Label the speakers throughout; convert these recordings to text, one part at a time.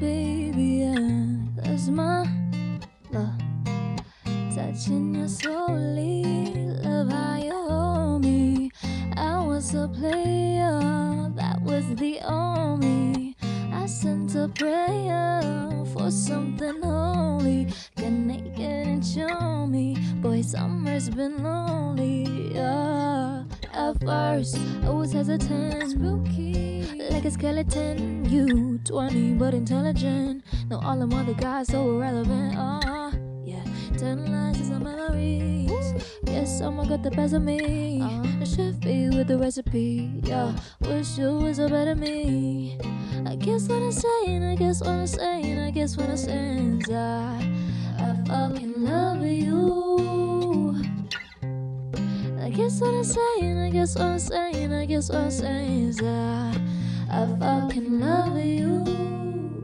Speaker 1: baby, yeah. That's my love. Touching you slowly, love how you hold me. I was a player, that was the only. I sent a prayer for something holy. Get naked and show me, boy, summer's been lonely. Yeah. At first, I was hesitant, spooky, like a skeleton. You 20 but intelligent. Know all them other guys so irrelevant. Uh, yeah, ten lines is my memories. Yes, someone got the best of me. The chef be with the recipe. Yeah, wish you was a better me. I guess what I'm saying, I guess what I'm saying, I guess what I'm saying is I, I fucking love you. What I'm saying, I guess what I'm saying, I guess what I'm saying is I, I fucking love you.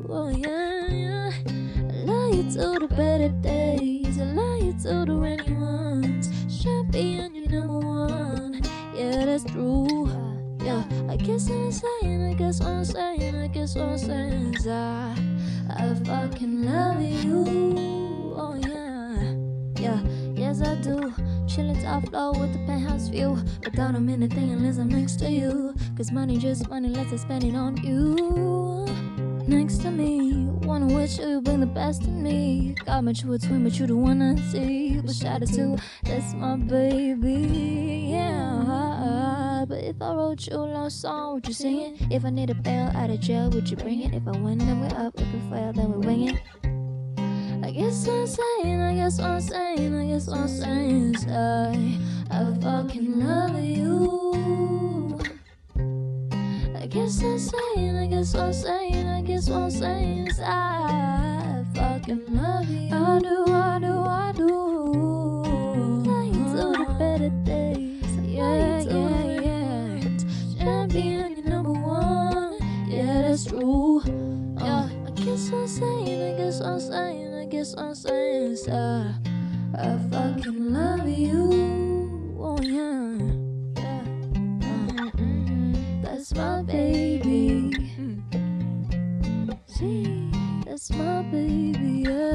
Speaker 1: Oh yeah, yeah. I love you to the better days, I love you to the rainy ones. Champion, you number one. Yeah, that's true. Yeah, I guess what I'm saying, I guess what I'm saying, I guess what I'm saying is I, I fucking love you. Floor with the penthouse view. Without a minute thing unless I'm next to you. Cause money just money, let's spend it on you. Next to me, wanna wish you bring the best in me. Got mature a twin, but you the one I see. But shout out to that's my baby, yeah. But if I wrote you a love song, would you sing it? If I need a bail out of jail, would you bring it? If I win, then we're up. If we fail, then we wing it. I guess what I'm saying, I guess what I'm saying, I guess what I'm saying is I, I fucking love you. I guess what I'm saying, I guess what I'm saying, I guess what I'm saying is I I fucking love you. I do, I do, I do. Lying to the uh-huh. better days. Yeah, yeah, yeah. Champion, you're number one. Yeah, that's true. Yeah, uh, I guess what I'm saying, guess I'm saying, I guess I'm saying is I, I fucking love you. Oh yeah. Yeah. Mm-mm. That's my baby. Hmm. See, that's my baby, yeah.